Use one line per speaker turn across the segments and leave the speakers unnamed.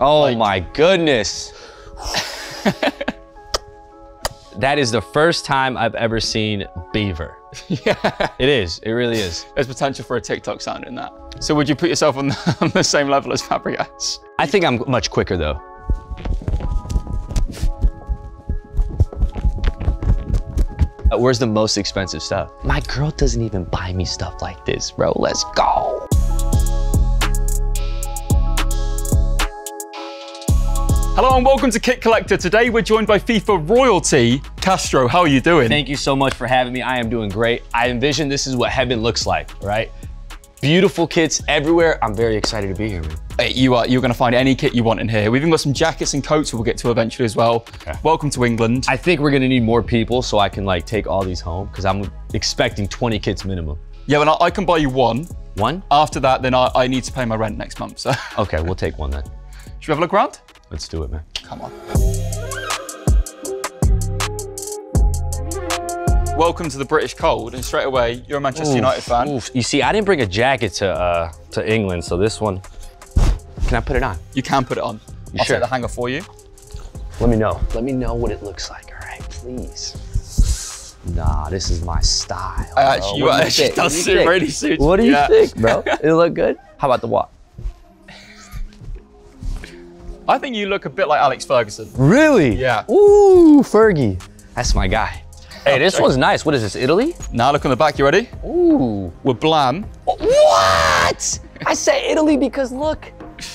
Oh
Like-
my goodness. that is the first time I've ever seen beaver.
yeah.
It is. It really is.
There's potential for a TikTok sound in that. So would you put yourself on the, on the same level as Fabregas?
I think I'm much quicker though. Uh, Where's the most expensive stuff? My girl doesn't even buy me stuff like this, bro. Let's go.
Hello and welcome to Kit Collector. Today we're joined by FIFA royalty, Castro. How are you doing?
Thank you so much for having me. I am doing great. I envision this is what heaven looks like, right? Beautiful kits everywhere. I'm very excited to be here, man.
You are you're going to find any kit you want in here. We've even got some jackets and coats we'll get to eventually as well. Welcome to England.
I think we're gonna need more people so I can like take all these home because I'm expecting 20 kits minimum.
yeah, well, I, I can buy you one.
One?
After that, then I, I need to pay my rent next month. So
Okay, we'll take one then.
should we have a look around?
Let's do it, man.
Come on. Welcome to the British cold, and straight away you're a Manchester United fan.
Oof. You see, I didn't bring a jacket to uh, to England, so this one. Can I put it on?
You can put it on. You I'll
sure?
take the hanger for you.
Let me know. Let me know what it looks like. All right, please. Nah, this is my style.
I
bro.
actually, you
What do you
actually
think?
does
What do you
suit,
think?
really suits.
What do
you.
you
Yeah.
think, bro? it look good? How about the walk?
I think you look a bit like Alex Ferguson.
Really?
Yeah.
Ooh, Fergie. That's my guy. Hey, this one's nice. What is this, Italy?
Now look on the back. You ready?
Ooh.
We're blam.
What? I say Italy because look,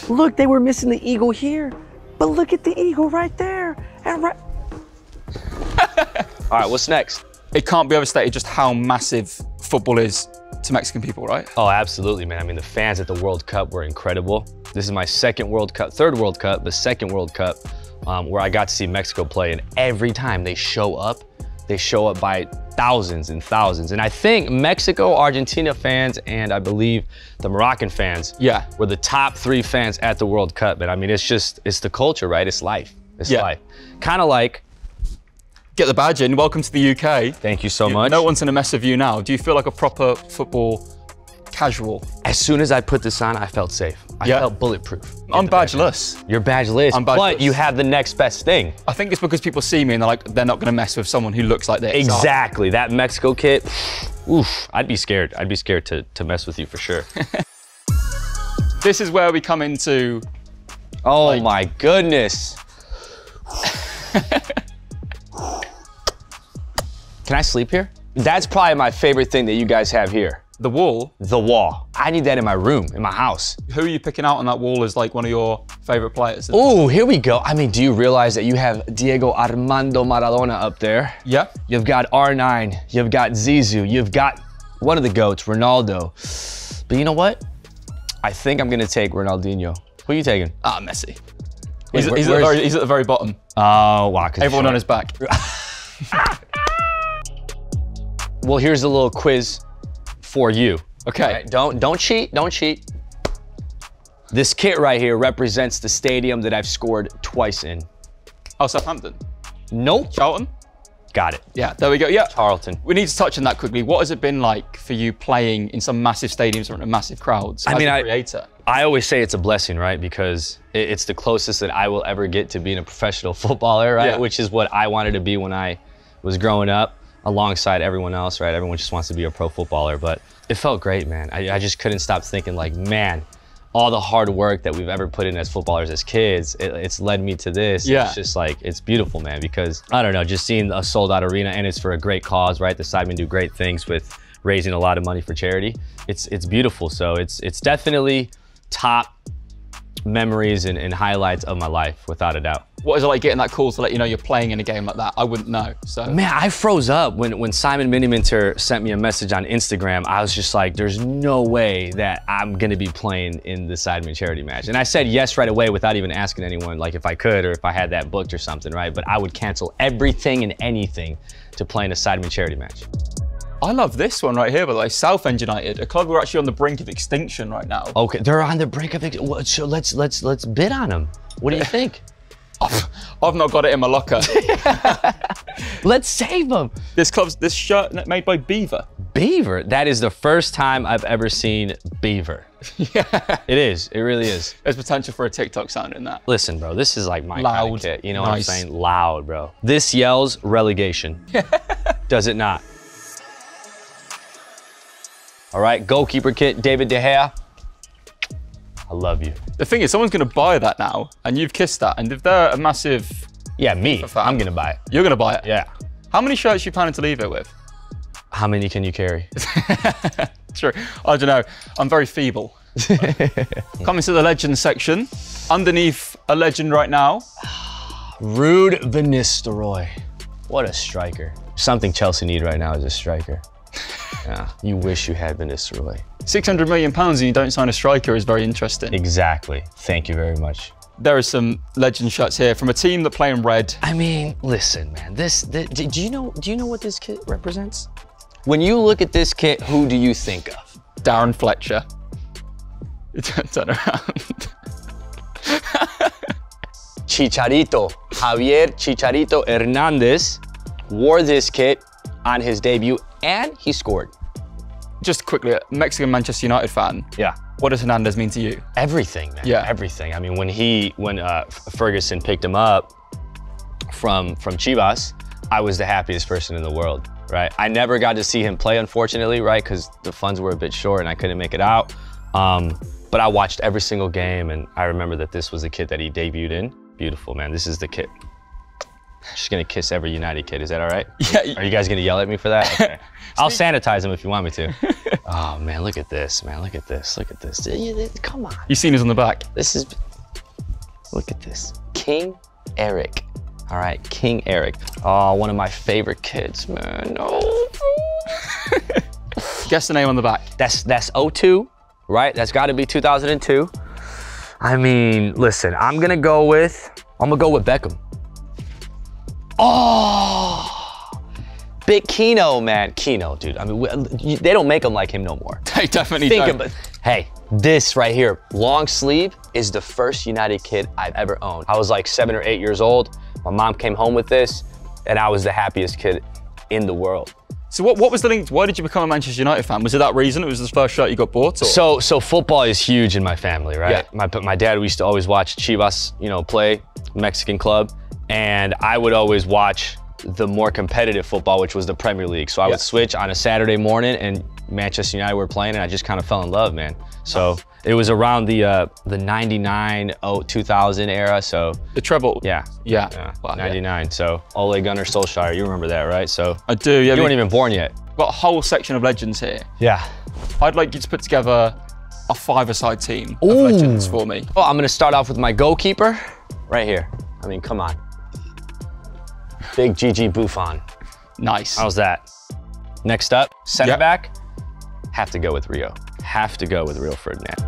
look, they were missing the eagle here, but look at the eagle right there and right. All right, what's next?
It can't be overstated just how massive football is to Mexican people, right?
Oh, absolutely, man. I mean, the fans at the World Cup were incredible. This is my second World Cup, third World Cup, the second World Cup, um, where I got to see Mexico play. And every time they show up, they show up by thousands and thousands. And I think Mexico, Argentina fans, and I believe the Moroccan fans
Yeah.
were the top three fans at the World Cup. But I mean, it's just, it's the culture, right? It's life. It's
Yeah.
life. Kind of like,
Get the badge in. Welcome to the UK.
thank you so much.
No one's in a mess of you now. Do you feel like a proper football casual?
as soon as I put this on, I felt safe. I
Yeah.
felt bulletproof.
I'm badgeless.
You're badgeless,
I'm badgeless, but
you have the next best thing.
I think it's because people see me and they're like, they're not going to mess with someone who looks like this.
Exactly. That Mexico kit, oof, I'd be scared. I'd be scared to, to mess with you for sure.
This is where we come into.
oh my goodness. Can I sleep here? That's probably my favorite thing that you guys have here.
The wall.
The wall. I need that in my room, in my house.
Who are you picking out on that wall as like one of your favorite players?
Oh, here we go. I mean, do you realize that you have Diego Armando Maradona up there?
Yeah.
You've got R9, you've got Zizou, you've got one of the GOATs, Ronaldo. But you know what? I think I'm gonna take Ronaldinho. Who are you taking?
Ah, Messi.
Wait,
He's,
where-
he's, at the very, he's at the very bottom.
Oh, wow.
Everyone
he's
on his back.
Well, here's a little quiz for you.
Okay.
Right, Don't don't cheat. Don't cheat. This kit right here represents the stadium that I've scored twice in.
Oh, Southampton.
Nope.
Charlton.
Got it.
Yeah, there we go. Yeah.
Charlton.
We need to touch on that quickly. What has it been like for you playing in some massive stadiums or in massive crowds?
I
as
mean,
a
I-
creator.
I always say it's a blessing, right? Because it- it's the closest that I will ever get to being a professional footballer, right?
Yeah.
Which is what I wanted to be when I was growing up, alongside everyone else, right? Everyone just wants to be a pro footballer, but it felt great, man. I, I just couldn't stop thinking, like, man, all the hard work that we've ever put in as footballers as kids, it, it's led me to this.
Yeah.
It's just like, it's beautiful, man, because I don't know, just seeing a sold out arena and it's for a great cause, right? The Sidemen do great things with raising a lot of money for charity. It's it's beautiful. So it's it's definitely top memories and, and highlights of my life, without a doubt.
What is it like getting that call to let you know you're playing in a game like that? I wouldn't know. So
Man, I froze up when, when Simon Miniminter sent me a message on Instagram. I was just like, there's no way that I'm gonna be playing in the Sidemen charity match. And I said yes right away without even asking anyone, like if I could or if I had that booked or something, right? But I would cancel everything and anything to play in a Sidemen charity match.
I love this one right here, by the way. Southend United, a club who are actually on the brink of extinction right now.
Okay, they're on the brink of extinction. So let's let's let's bid on them. What do you think?
I've not got it in my locker.
let's save them.
this club's this shirt made by Beaver.
Beaver. That is the first time I've ever seen Beaver.
yeah.
It is. It really is.
There's potential for a TikTok sound in that.
Listen, bro, this is like my kind
Loud.
of kit. You know
Nice.
what I'm saying? Loud, bro. This yells relegation. Does it not? All right, goalkeeper kit, David De Gea. I love you.
The thing is, someone's going to buy that now, and you've kissed that. And if they're a massive,
Yeah, me.
fan.
I'm gonna buy it.
you're going to buy it.
Yeah.
How many shirts are you planning to leave it with?
How many can you carry?
True. I don't know. I'm very feeble. Coming to the legend section. Underneath a legend right now.
Ruud Van Nistelrooy. What a striker. Something Chelsea need right now is a striker. yeah, you wish you had Van Nistelrooy.
600 million pounds and you don't sign a striker is very interesting.
Exactly. Thank you very much.
There are some legend shots here from a team that play in red.
I mean, listen, man. This, th- do do you know? Do you know what this kit represents? When you look at this kit, who do you think of?
Darren Fletcher. Turn around.
Chicharito. Javier Chicharito Hernandez wore this kit on his debut, and he scored.
Just quickly, a Mexican Manchester United fan.
Yeah.
What does Hernandez mean to you?
Everything, man.
Yeah.
Everything. I mean, when he, when uh, Ferguson picked him up from from Chivas, I was the happiest person in the world. Right. I never got to see him play, unfortunately, right, because the funds were a bit short and I couldn't make it out. Um, but I watched every single game, and I remember that this was the kit that he debuted in. Beautiful, man. This is the kit. Just gonna kiss every United kid. Is that all right?
Yeah.
Are you guys gonna yell at me for that? Okay. I'll sanitize him if you want me to. oh man, look at this, man. Look at this. Look at this. Come on.
You've seen us on the back.
This is. Look at this. King Eric. All right, King Eric. Oh, one of my favorite kids, man. Oh.
Guess the name on the back.
That's that's 02, right? That's got to be 2002. I mean, listen, I'm gonna go with I'm gonna go with Beckham. Oh, big Keano, man. Keano, dude. I mean, we- they don't make them like him no more.
They definitely
Think
don't.
about Hey, this right here, long sleeve, is the first United kid I've ever owned. I was like seven or eight years old. My mom came home with this, and I was the happiest kid in the world.
So what, what was the link? Why did you become a Manchester United fan? Was it that reason? It was the first shirt you got bought? Or?
So, so football is huge in my family, right?
Yeah.
My, my dad, we used to always watch Chivas, you know, play Mexican club, and I would always watch the more competitive football, which was the Premier League. So I
Yeah.
would switch on a Saturday morning, and Manchester United were playing, and I just kind of fell in love, man. So it was around the uh, the '99, 2000 era. So
the treble.
yeah,
Yeah.
yeah,
Wow, yeah.
99. So Ole Gunnar Solskjaer, you remember that, right? So
I do. Yeah.
you
we-
weren't even born yet.
got a whole section of legends here.
Yeah.
I'd like you to put together a five-a-side team of legends for me.
Oh, I'm gonna start off with my goalkeeper, right here. I mean, come on. Big Gigi Buffon.
Nice.
How's that? Next up, center
Yeah.
back. Have to go with Rio. Have to go with Rio Ferdinand.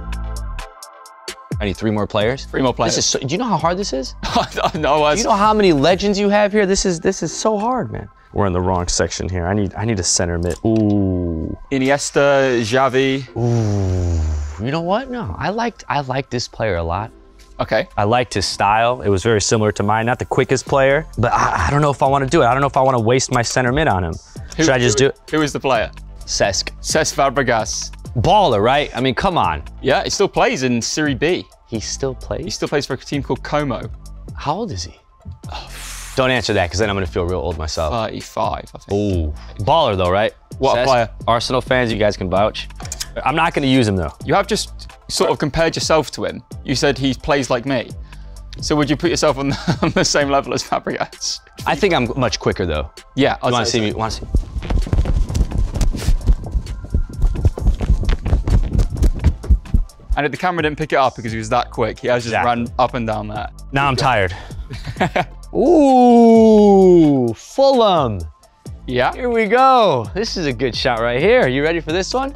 I need three more players.
Three more players.
This is. So, do you know how hard this is?
I know. I
Do you know how many legends you have here? This is this is so hard, man. We're in the wrong section here. I need I need a center mid. Ooh.
Iniesta, Xavi.
Ooh. You know what? No, I liked I liked this player a lot.
Okay.
I liked his style. It was very similar to mine. Not the quickest player, but I, I don't know if I want to do it. I don't know if I want to waste my center mid on him. Should I just do it?
Who is the player?
Cesc.
Cesc Fabregas.
Baller, right? I mean, come on.
Yeah, he still plays in Serie B.
He still plays?
He still plays for a team called Como.
How old is he? Oh. Don't answer that, because then I'm gonna feel real old myself.
35, I think.
Ooh, baller though, right?
What a player.
Arsenal fans, you guys can vouch. I'm not gonna use him though.
You have just sort of compared yourself to him. You said he plays like me. So would you put yourself on the, on the same level as Fabregas?
I think I'm much quicker though.
Yeah.
You want to see me? Want to see?
And if the camera didn't pick it up because he was that quick, he has just
Exactly.
ran up and down that.
Now I'm tired. Ooh, Fulham.
Yeah.
Here we go. This is a good shot right here. You ready for this one?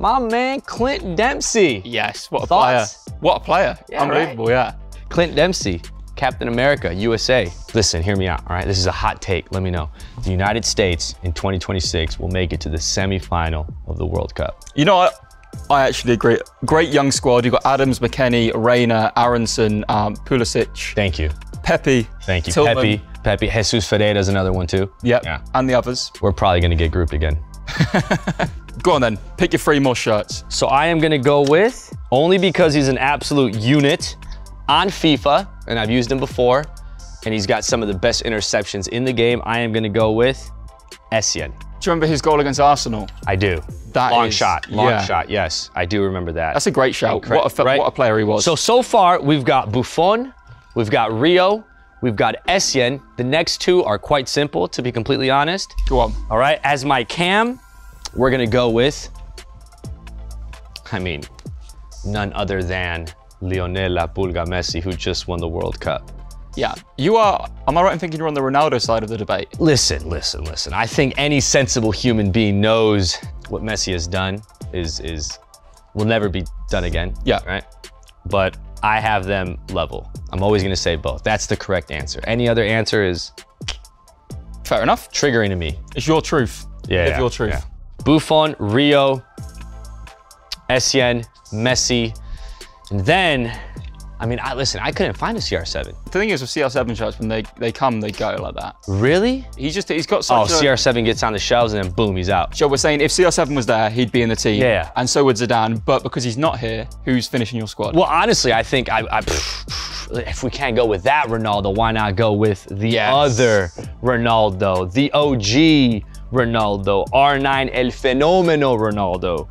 My man, Clint Dempsey.
Yes. What a
Thoughts?
player. What a player.
Yeah,
Unbelievable. Yeah.
Clint Dempsey, Captain America, USA. Listen, hear me out, all right? This is a hot take. Let me know. The United States in 2026 will make it to the semifinal of the World Cup.
You know what? I actually agree. Great young squad. You've got Adams, McKennie, Reyna, Aronson, um, Pulisic,
Thank you.
Pepi.
Thank you.
Tillman.
Pepi, Pepi, Jesus Ferreira's another one too.
Yep.
Yeah.
And the others.
We're probably going to get grouped again.
Go on then, pick your three more shirts.
So I am gonna go with, only because he's an absolute unit on FIFA, and I've used him before, and he's got some of the best interceptions in the game, I am gonna go with Essien.
Do you remember his goal against Arsenal?
I do.
That
long
is-
shot, long
yeah.
shot, yes. I do remember that.
That's a great shout. What a,
right?
what a player he was.
So, so far, we've got Buffon, we've got Rio, we've got Essien. The next two are quite simple, to be completely honest.
Go on.
All right, as my cam, we're gonna go with, I mean, none other than Lionel La Pulga Messi, who just won the World Cup.
Yeah. You are, am I right in thinking you're on the Ronaldo side of the debate?
Listen, listen, listen. I think any sensible human being knows what Messi has done is is will never be done again.
Yeah.
Right. But I have them level. I'm always gonna say both. That's the correct answer. Any other answer is
Fair enough.
triggering to me.
It's your truth.
Yeah.
It's
yeah,
your truth.
yeah. Buffon, Rio, Essien, Messi, and then, I mean, I listen. I couldn't find a CR7.
The thing is with CR7 shirts, when they, they come, they go like that.
Really?
He's just, he's got
Oh,
a...
CR7 gets on the shelves and then boom, he's out.
Joe, we're saying if CR7 was there, he'd be in the team.
Yeah.
And so would Zidane. But because he's not here, who's finishing your squad?
Well, honestly, I think I, I if we can't go with that Ronaldo, why not go with the
Yes.
other Ronaldo, the OG Ronaldo, R9 El Fenomeno Ronaldo?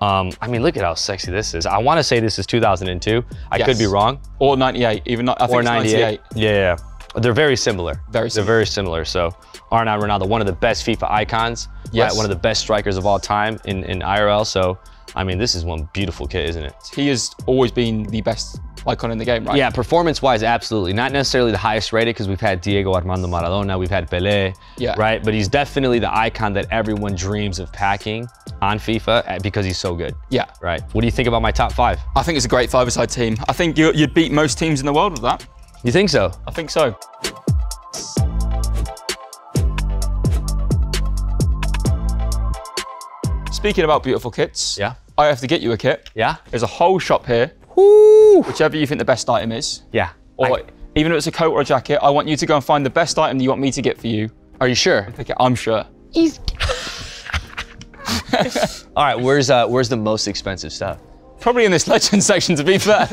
Um, I mean, look at how sexy this is. I want to say this is 2002. I could be wrong.
Or 98, even not, I think
Or 98.
98.
Yeah, yeah. They're very similar.
Very similar.
They're very similar. So R9 Ronaldo, one of the best FIFA icons.
Yes.
right? One of the best strikers of all time in, in IRL. So, I mean, this is one beautiful kit, isn't it?
He has always been the best icon in the game, right?
Yeah, performance-wise, absolutely. Not necessarily the highest rated because we've had Diego Armando Maradona, we've had Pelé,
Yeah.
right? But he's definitely the icon that everyone dreams of packing on FIFA uh, because he's so good,
Yeah.
right? What do you think about my top five?
I think it's a great five-a-side team. I think you, you'd beat most teams in the world with that.
You think so?
I think so. Speaking about beautiful kits,
Yeah.
I have to get you a kit.
Yeah.
There's a whole shop here,
Woo!
whichever you think the best item is.
Yeah.
Or
I-
even if it's a coat or a jacket, I want you to go and find the best item that you want me to get for you.
are you sure?
Pick it, I'm sure.
All right. Where's uh, where's the most expensive stuff?
Probably in this legend section, to be fair.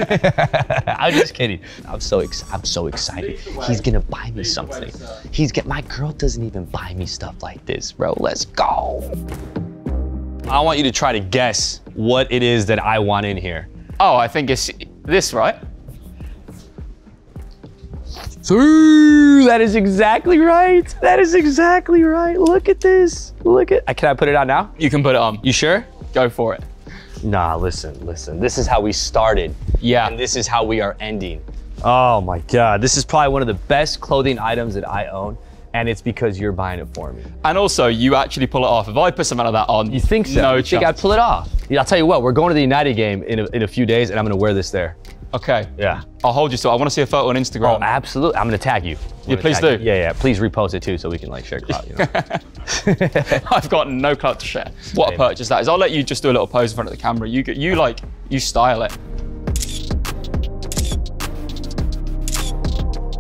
I'm just kidding. I'm so ex- I'm so excited. He's gonna buy me something. He's get my girl doesn't even buy me stuff like this, bro. Let's go. I want you to try to guess what it is that I want in here.
Oh, I think it's this, right?
That is exactly right. That is exactly right. Look at this. Look at. I can I put it on now?
You can put it on.
You sure?
Go for it.
Nah, listen, listen. This is how we started.
Yeah.
And this is how we are ending. Oh my God. This is probably one of the best clothing items that I own. And it's because you're buying it for me.
And also, you actually pull it off. If I put something like that on,
You think so?
No
you think I'd pull it off? Yeah, I'll tell you what. We're going to the United game in a, in a few days, and I'm going to wear this there.
Okay.
Yeah.
I'll hold you to it. I want to see a photo on Instagram.
Oh, absolutely. I'm going to tag you. I'm
Yeah, please do.
you. Yeah, yeah. Please repost it too, so we can like share clout. You know?
I've got no clout to share. What a
Same.
purchase that is. I'll let you just do a little pose in front of the camera. You get, you like, you style it.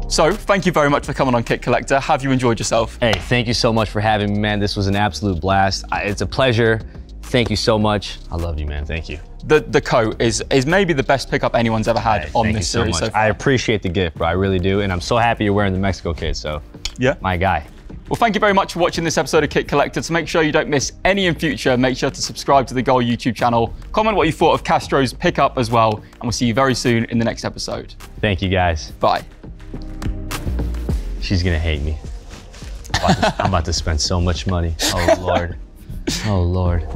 So, thank you very much for coming on Kit Collector. Have you enjoyed yourself?
hey, thank you so much for having me, man. This was an absolute blast. It's a pleasure. Thank you so much. I love you, man. Thank you.
The the coat is is maybe the best pickup anyone's ever had
Hey,
on
thank
this
you so
series
much.
so.
I appreciate the gift, bro. I really do, and I'm so happy you're wearing the Mexico kit. So,
yeah.
my guy.
Well, thank you very much for watching this episode of Kit Collector. To make sure you don't miss any in future, make sure to subscribe to the Goal YouTube channel. Comment what you thought of Castro's pickup as well, and we'll see you very soon in the next episode.
Thank you, guys.
Bye.
She's gonna hate me. I'm about to, I'm about to spend so much money. Oh Lord. Oh Lord.